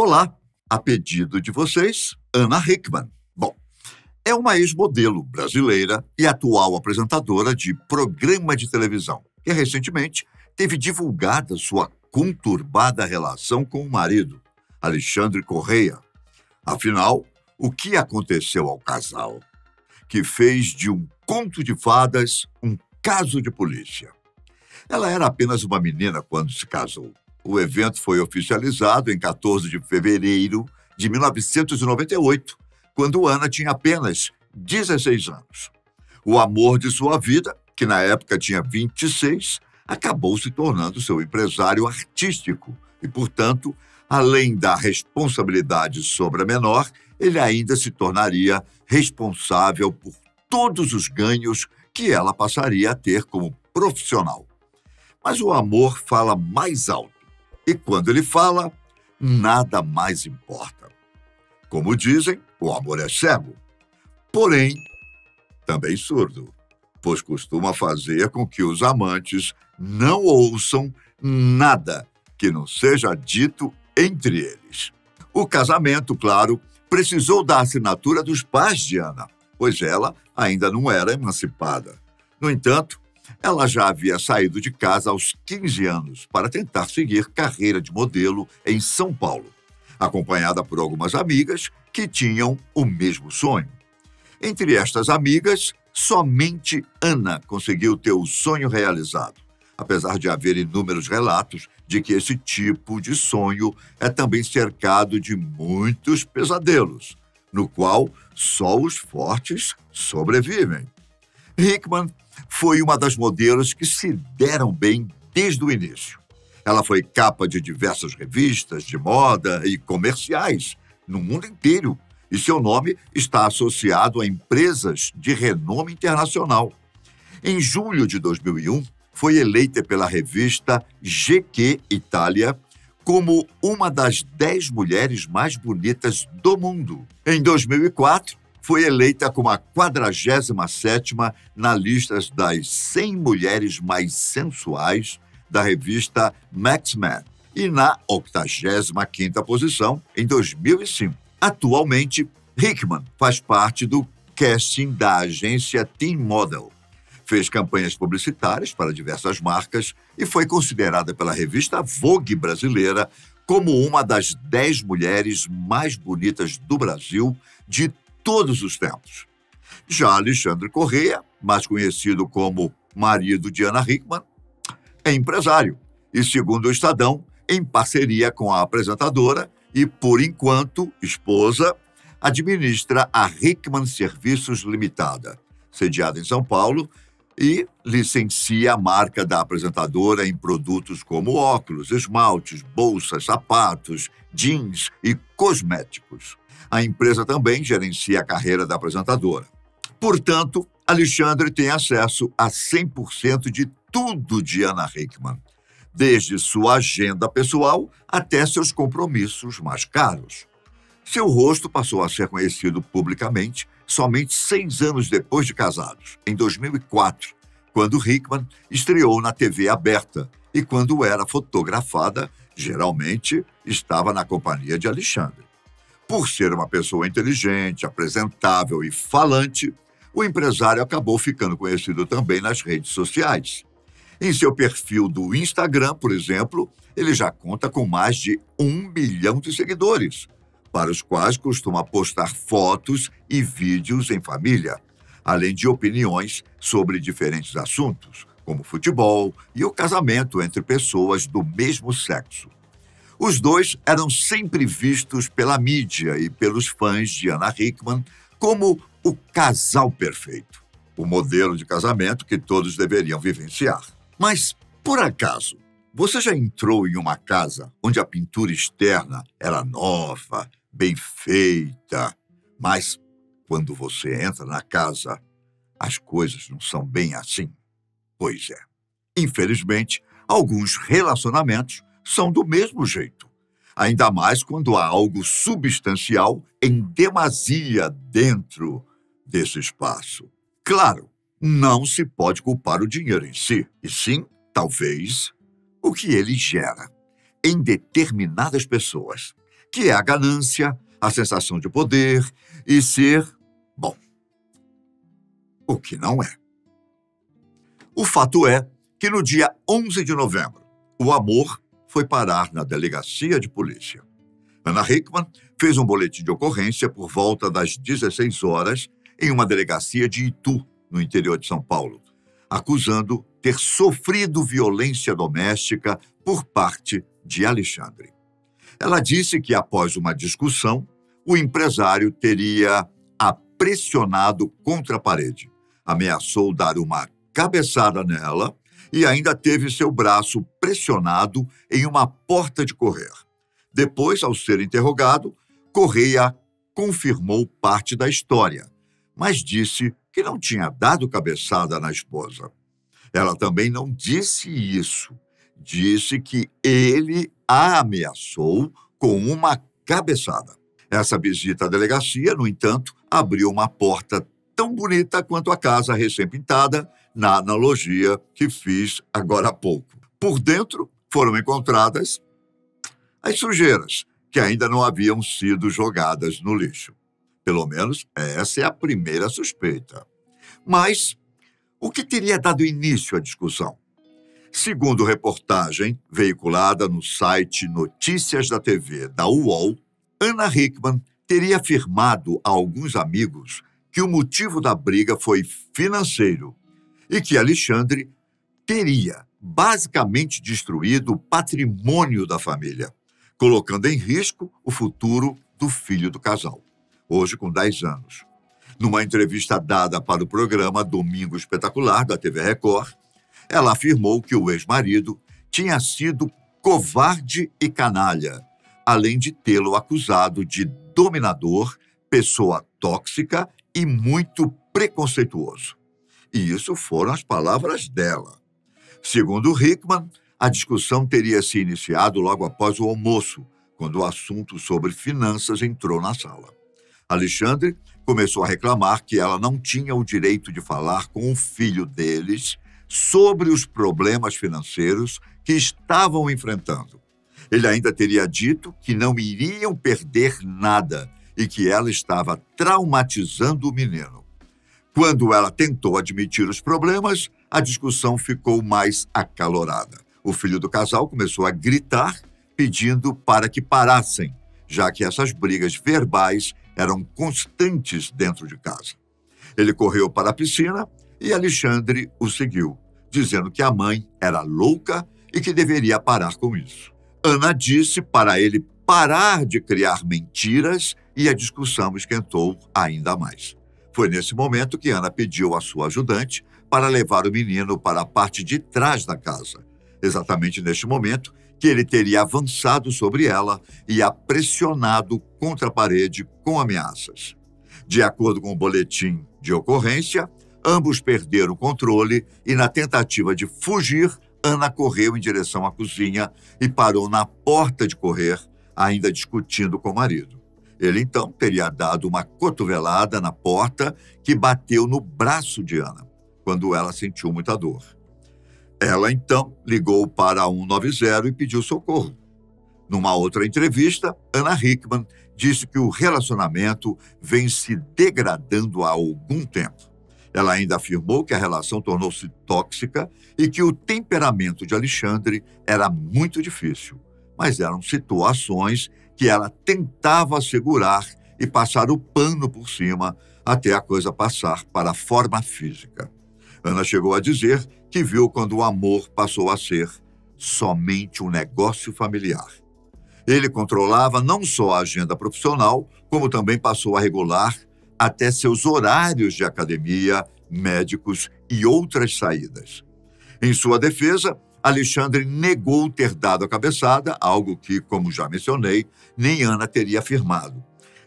Olá, a pedido de vocês, Ana Hickman. Bom, é uma ex-modelo brasileira e atual apresentadora de programa de televisão, que recentemente teve divulgada sua conturbada relação com o marido, Alexandre Correia. Afinal, o que aconteceu ao casal? Que fez de um conto de fadas um caso de polícia. Ela era apenas uma menina quando se casou. O evento foi oficializado em 14 de fevereiro de 1998, quando Ana tinha apenas 16 anos. O amor de sua vida, que na época tinha 26, acabou se tornando seu empresário artístico e, portanto, além da responsabilidade sobre a menor, ele ainda se tornaria responsável por todos os ganhos que ela passaria a ter como profissional. Mas o amor fala mais alto. E quando ele fala, nada mais importa. Como dizem, o amor é cego. Porém, também surdo, pois costuma fazer com que os amantes não ouçam nada que não seja dito entre eles. O casamento, claro, precisou da assinatura dos pais de Ana, pois ela ainda não era emancipada. No entanto, ela já havia saído de casa aos 15 anos para tentar seguir carreira de modelo em São Paulo, acompanhada por algumas amigas que tinham o mesmo sonho. Entre estas amigas, somente Ana conseguiu ter o sonho realizado, apesar de haver inúmeros relatos de que esse tipo de sonho é também cercado de muitos pesadelos, no qual só os fortes sobrevivem. Hickman foi uma das modelos que se deram bem desde o início. Ela foi capa de diversas revistas de moda e comerciais no mundo inteiro, e seu nome está associado a empresas de renome internacional. Em julho de 2001, foi eleita pela revista GQ Itália como uma das dez mulheres mais bonitas do mundo. Em 2004, foi eleita como a 47 na lista das 100 mulheres mais sensuais da revista Max Man e na 85ª posição em 2005. Atualmente, Hickman faz parte do casting da agência Team Model. Fez campanhas publicitárias para diversas marcas e foi considerada pela revista Vogue brasileira como uma das 10 mulheres mais bonitas do Brasil de todos os tempos. Já Alexandre Correia, mais conhecido como marido de Ana Hickman, é empresário e, segundo o Estadão, em parceria com a apresentadora e, por enquanto, esposa, administra a Hickman Serviços Limitada, sediada em São Paulo, e licencia a marca da apresentadora em produtos como óculos, esmaltes, bolsas, sapatos, jeans e cosméticos. A empresa também gerencia a carreira da apresentadora. Portanto, Alexandre tem acesso a 100% de tudo de Ana Hickman, desde sua agenda pessoal até seus compromissos mais caros. Seu rosto passou a ser conhecido publicamente somente seis anos depois de casados, em 2004, quando Hickman estreou na TV aberta e quando era fotografada, geralmente estava na companhia de Alexandre. Por ser uma pessoa inteligente, apresentável e falante, o empresário acabou ficando conhecido também nas redes sociais. Em seu perfil do Instagram, por exemplo, ele já conta com mais de um milhão de seguidores, para os quais costuma postar fotos e vídeos em família, além de opiniões sobre diferentes assuntos, como futebol e o casamento entre pessoas do mesmo sexo. Os dois eram sempre vistos pela mídia e pelos fãs de Anna Hickman como o casal perfeito, o modelo de casamento que todos deveriam vivenciar. Mas, por acaso, você já entrou em uma casa onde a pintura externa era nova, bem feita, mas quando você entra na casa, as coisas não são bem assim? Pois é. Infelizmente, alguns relacionamentos são do mesmo jeito. Ainda mais quando há algo substancial em demasia dentro desse espaço. Claro, não se pode culpar o dinheiro em si, e sim, talvez, o que ele gera em determinadas pessoas. Que é a ganância, a sensação de poder e ser, bom, o que não é. O fato é que no dia 11 de novembro, o amor foi parar na delegacia de polícia. Ana Hickman fez um boletim de ocorrência por volta das 16 horas em uma delegacia de Itu, no interior de São Paulo, acusando ter sofrido violência doméstica por parte de Alexandre. Ela disse que após uma discussão, o empresário teria a pressionado contra a parede, ameaçou dar uma cabeçada nela e ainda teve seu braço pressionado em uma porta de correr. Depois, ao ser interrogado, Correia confirmou parte da história, mas disse que não tinha dado cabeçada na esposa. Ela também não disse isso. Disse que ele a ameaçou com uma cabeçada. Essa visita à delegacia, no entanto, abriu uma porta tão bonita quanto a casa recém-pintada, na analogia que fiz agora há pouco. Por dentro foram encontradas as sujeiras, que ainda não haviam sido jogadas no lixo. Pelo menos essa é a primeira suspeita. Mas o que teria dado início à discussão? Segundo reportagem veiculada no site Notícias da TV da UOL, Ana Hickman teria afirmado a alguns amigos que o motivo da briga foi financeiro e que Alexandre teria basicamente destruído o patrimônio da família, colocando em risco o futuro do filho do casal, hoje com 10 anos. Numa entrevista dada para o programa Domingo Espetacular da TV Record, ela afirmou que o ex-marido tinha sido covarde e canalha, além de tê-lo acusado de dominador, pessoa tóxica e muito preconceituoso. E isso foram as palavras dela. Segundo Hickman, a discussão teria se iniciado logo após o almoço, quando o assunto sobre finanças entrou na sala. Alexandre começou a reclamar que ela não tinha o direito de falar com o filho deles sobre os problemas financeiros que estavam enfrentando. Ele ainda teria dito que não iriam perder nada e que ela estava traumatizando o menino. Quando ela tentou admitir os problemas, a discussão ficou mais acalorada. O filho do casal começou a gritar, pedindo para que parassem, já que essas brigas verbais eram constantes dentro de casa. Ele correu para a piscina e Alexandre o seguiu, dizendo que a mãe era louca e que deveria parar com isso. Ana disse para ele parar de criar mentiras e a discussão esquentou ainda mais. Foi nesse momento que Ana pediu à sua ajudante para levar o menino para a parte de trás da casa. Exatamente neste momento que ele teria avançado sobre ela e a pressionado contra a parede com ameaças. De acordo com o boletim de ocorrência, ambos perderam o controle e, na tentativa de fugir, Ana correu em direção à cozinha e parou na porta de correr, ainda discutindo com o marido. Ele então teria dado uma cotovelada na porta que bateu no braço de Ana, quando ela sentiu muita dor. Ela então ligou para 190 e pediu socorro. Numa outra entrevista, Ana Hickman disse que o relacionamento vem se degradando há algum tempo. Ela ainda afirmou que a relação tornou-se tóxica e que o temperamento de Alexandre era muito difícil, mas eram situações que ela tentava segurar e passar o pano por cima até a coisa passar para a forma física. Ana chegou a dizer que viu quando o amor passou a ser somente um negócio familiar. Ele controlava não só a agenda profissional, como também passou a regular até seus horários de academia, médicos e outras saídas. Em sua defesa, Alexandre negou ter dado a cabeçada, algo que, como já mencionei, nem Ana teria afirmado.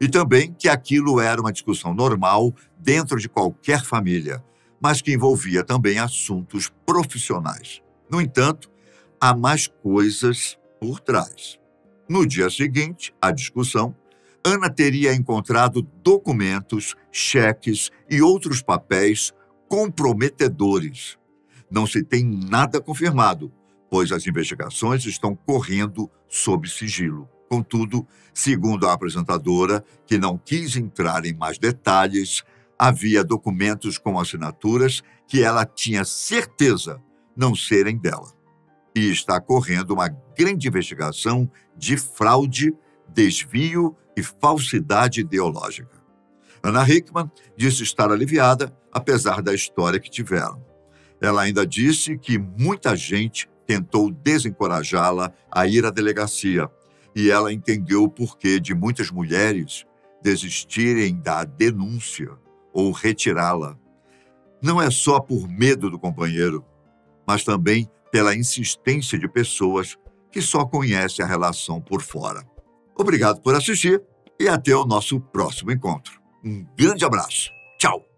E também que aquilo era uma discussão normal dentro de qualquer família, mas que envolvia também assuntos profissionais. No entanto, há mais coisas por trás. No dia seguinte, à discussão, Ana teria encontrado documentos, cheques e outros papéis comprometedores não se tem nada confirmado, pois as investigações estão correndo sob sigilo, Contudo, segundo a apresentadora, que não quis entrar em mais detalhes, havia documentos com assinaturas que ela tinha certeza não serem dela. E está correndo uma grande investigação de fraude, desvio e falsidade ideológica. Ana Hickman disse estar aliviada, apesar da história que tiveram. Ela ainda disse que muita gente tentou desencorajá-la a ir à delegacia e ela entendeu o porquê de muitas mulheres desistirem da denúncia ou retirá-la. Não é só por medo do companheiro, mas também pela insistência de pessoas que só conhecem a relação por fora. Obrigado por assistir e até o nosso próximo encontro. Um grande abraço. Tchau!